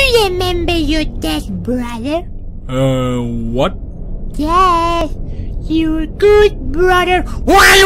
Do you remember your dead brother? Uh, what? Yes, your good brother. What?